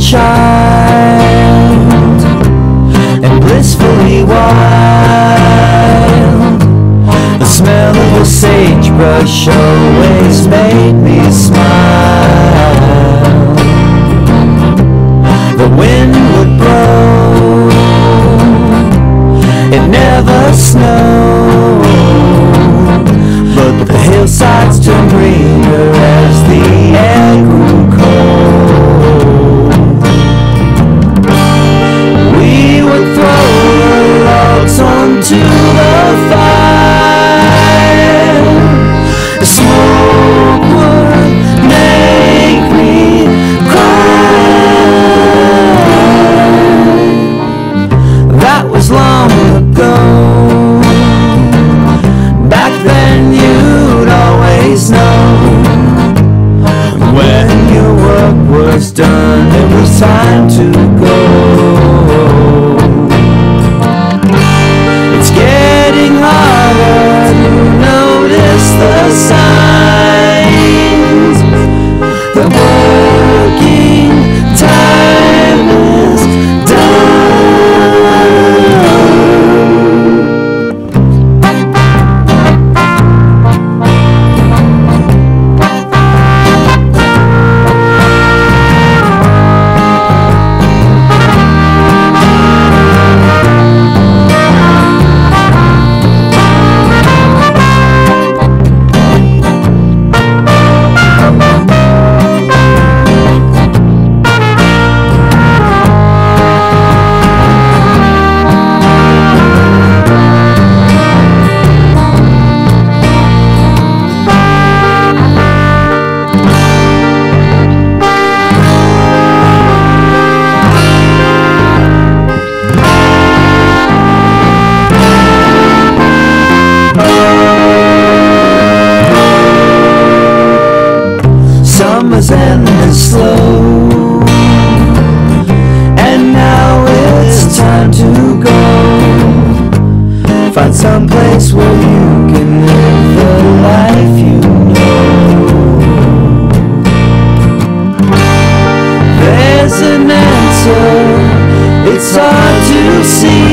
child and blissfully wild. The smell of a sagebrush always made me smile. Done, it was time to go. Find some place where you can live the life you know. There's an answer. It's hard to see